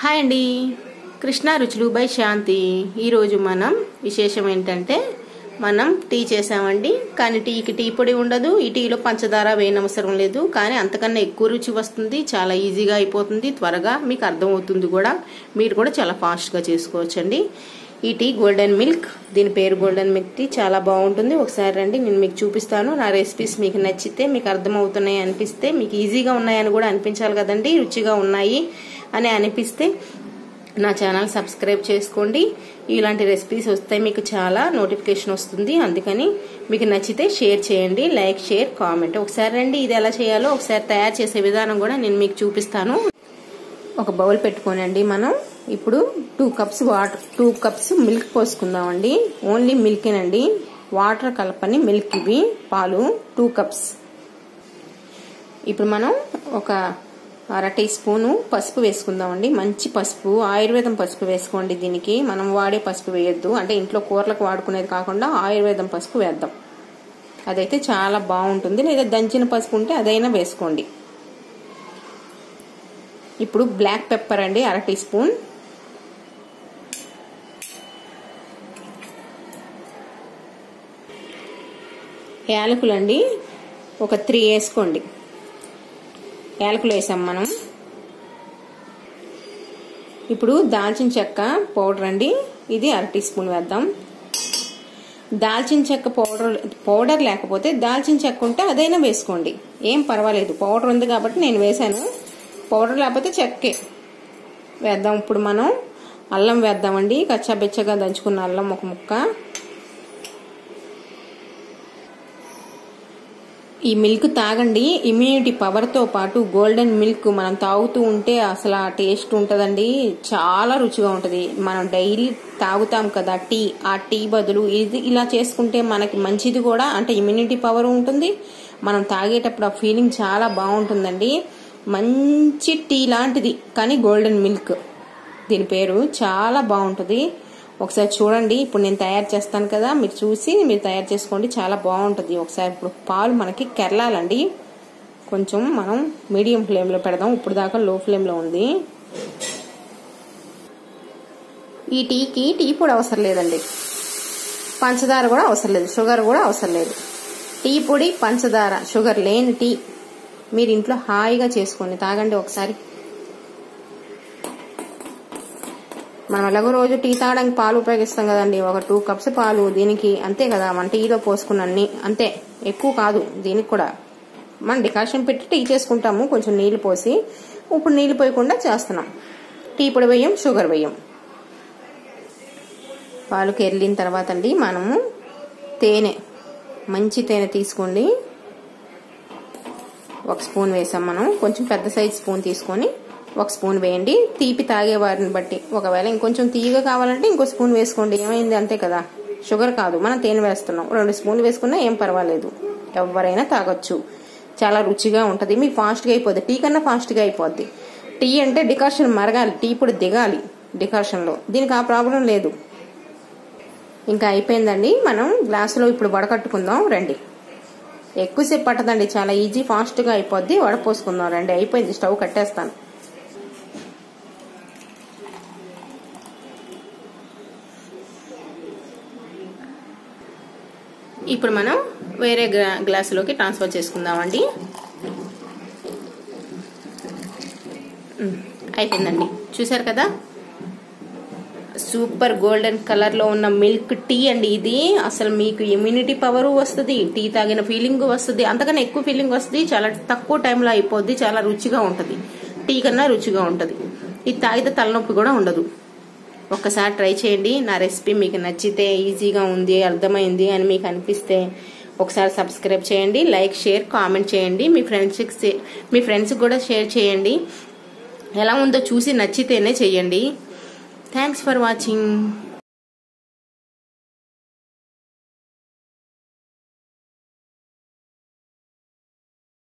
Hi అండి. కృష్ణా రుచులు by శాంతి. ఈరోజు మనం విశేషం ఏంటంటే మనం టీ చేసామండి. కానీ టీకి టీ పొడి ఉండదు. ఈ టీలో పంచదార వేయనవసరం లేదు. కానీ అంతకన్నా ఎక్కువ రుచి వస్తుంది. చాలా ఈజీగా అయిపోతుంది. త్వరగా మీకు అర్థమవుతుంది కూడా. మీరు కూడా చాలా ఫాస్ట్గా చేసుకోవచ్చండి. ఈ టీ గోల్డెన్ మిల్క్. దీని పేరు గోల్డెన్ మిల్క్ టీ. చాలా బాగుంటుంది. ఒకసారి రండి నేను మీకు చూపిస్తాను. నా రెసిపీస్ మీకు నచ్చితే మీకు అర్థమవుతున్నాయి అనిపిస్తే మీకు ఈజీగా ఉన్నాయని కూడా అనిపించాలి కదండి. రుచిగా ఉన్నాయి అని అనిపిస్తే నా ఛానల్ సబ్స్క్రైబ్ చేసుకోండి. ఇలాంటి రెసిపీస్ వస్తాయి మీకు చాలా నోటిఫికేషన్ వస్తుంది. అందుకని మీకు నచ్చితే షేర్ చేయండి. లైక్ షేర్ కామెంట్ ఒకసారి రండి ఇది ఎలా చేయాలో. ఒకసారి తయారు చేసే విధానం కూడా నేను మీకు చూపిస్తాను. ఒక బౌల్ పెట్టుకోనండి మనం. ఇప్పుడు two cups water two cups milk పోసుకుందామండి. Only మిల్కేనండి వాటర్ కలపని మిల్క్ ఇవి పాలు టూ కప్స్ ఇప్పుడు మనం ఒక అర టీ స్పూను పసుపు వేసుకుందామండి. మంచి పసుపు ఆయుర్వేదం పసుపు వేసుకోండి దీనికి. మనం వాడే పసుపు వేయొద్దు. అంటే ఇంట్లో కూరలకు వాడుకునేది కాకుండా ఆయుర్వేదం పసుపు వేద్దాం. అదైతే చాలా బాగుంటుంది. లేదా దంచిన పసుపు ఉంటే అదైనా వేసుకోండి. ఇప్పుడు బ్లాక్ పెప్పర్ అండి అర టీ స్పూన్. యాలకులు అండి ఒక త్రీ వేసుకోండి. యాలకులు వేసాం మనం. ఇప్పుడు దాల్చిన చెక్క పౌడర్ అండి. ఇది అర టీ స్పూన్ వేద్దాం. దాల్చిన చెక్క పౌడర్ పౌడర్ లేకపోతే దాల్చిన చెక్క ఉంటే అదైనా వేసుకోండి. ఏం పర్వాలేదు. పౌడర్ ఉంది కాబట్టి నేను వేసాను పౌడర్ లేకపోతే చెక్కే. వేద్దాం. ఇప్పుడు మనం అల్లం వేద్దామండి. కచ్చాబెచ్చగా దంచుకున్న అల్లం ఒక ముక్క. ఈ మిల్క్ తాగండి. ఇమ్యూనిటీ పవర్తో పాటు గోల్డెన్ మిల్క్ మనం తాగుతూ ఉంటే అసలు ఆ టేస్ట్ ఉంటుందండి. చాలా రుచిగా ఉంటుంది. మనం డైలీ తాగుతాం కదా టీ ఆ టీ బదులు ఇది ఇలా చేసుకుంటే మనకి మంచిది కూడా. అంటే ఇమ్యూనిటీ పవర్ ఉంటుంది. మనం తాగేటప్పుడు ఆ ఫీలింగ్ చాలా బాగుంటుందండి. మంచి టీ లాంటిది కానీ గోల్డెన్ మిల్క్. దీని పేరు చాలా బాగుంటుంది. ఒకసారి చూడండి. ఇప్పుడు నేను తయారు చేస్తాను కదా. మీరు చూసి మీరు తయారు చేసుకోండి. చాలా బాగుంటుంది. ఒకసారి ఇప్పుడు పాలు మనకి కెరలాలండి. కొంచెం మనం మీడియం ఫ్లేమ్లో పెడదాం. ఇప్పుడు దాకా లో ఫ్లేమ్లో ఉంది. ఈ టీకి టీ పొడి అవసరం లేదండి. పంచదార కూడా అవసరం లేదు. షుగర్ కూడా అవసరం లేదు. టీ పొడి పంచదార షుగర్ లేని టీ మీరు ఇంట్లో హాయిగా చేసుకోండి తాగండి. ఒకసారి మనం ఎలాగో రోజు టీ తాగడానికి పాలు ఉపయోగిస్తాం కదండి. ఒక టూ కప్స్ పాలు దీనికి అంతే కదా. మన టీలో పోసుకున్నన్ని అంతే. ఎక్కువ కాదు దీనికి కూడా. మనం డికాషన్ పెట్టి టీ చేసుకుంటాము. కొంచెం నీళ్ళు పోసి ఇప్పుడు నీళ్ళు పోయకుండా చేస్తున్నాం. టీ పొడి వేయం షుగర్ వేయం. పాలు కెరిలిన తర్వాత అండి మనము తేనె మంచి తేనె తీసుకోండి. ఒక స్పూన్ వేసాం మనం. కొంచెం పెద్ద సైజ్ స్పూన్ తీసుకొని ఒక స్పూన్ వేయండి. తీపి తాగే వారిని బట్టి. ఒకవేళ ఇంకొంచెం తీయగా కావాలంటే ఇంకో స్పూన్ వేసుకోండి. ఏమైంది అంతే కదా. షుగర్ కాదు. మనం తేనె వేస్తున్నాం. రెండు స్పూన్లు వేసుకున్నా ఏం పర్వాలేదు. ఎవరైనా తాగొచ్చు. చాలా రుచిగా ఉంటుంది. మీకు ఫాస్ట్గా అయిపోద్ది. టీ కన్నా ఫాస్ట్గా అయిపోద్ది. టీ అంటే డికాషన్ మరగాలి. టీ పొడి దిగాలి. డికాషన్లో. దీనికి ఆ ప్రాబ్లం లేదు. ఇంకా అయిపోయిందండి. మనం గ్లాసులో ఇప్పుడు వడకట్టుకుందాం. రండి. ఎక్కువసేపు పట్టదండి. చాలా ఈజీ ఫాస్ట్గా అయిపోద్ది. వడపోసుకుందాం. రండి. అయిపోయింది. స్టవ్ కట్టేస్తాను. ఇప్పుడు మనం వేరే గ్లాసులోకి ట్రాన్స్ఫర్ చేసుకుందామండి. అయిపోయిందండి. చూసారు కదా? సూపర్ గోల్డెన్ కలర్లో ఉన్న మిల్క్ టీ అండి ఇది. అసలు మీకు ఇమ్యూనిటీ పవర్ వస్తుంది టీ తాగిన ఫీలింగ్ వస్తుంది. అంతకన్నా ఎక్కువ ఫీలింగ్ వస్తుంది చాలా తక్కువ టైంలో అయిపోద్ది చాలా రుచిగా ఉంటుంది. టీ కన్నా రుచిగా ఉంటుంది. ఇది తాగితే తలనొప్పి కూడా ఉండదు. ఒక్కసారి ట్రై చేయండి. నా రెసిపీ మీకు నచ్చితే ఈజీగా ఉంది అర్థమైంది అని మీకు అనిపిస్తే ఒకసారి సబ్స్క్రైబ్ చేయండి. లైక్ షేర్ కామెంట్ చేయండి. మీ ఫ్రెండ్స్కి మీ ఫ్రెండ్స్కి కూడా షేర్ చేయండి. ఎలా ఉందో చూసి నచ్చితేనే చేయండి. Thanks for watching.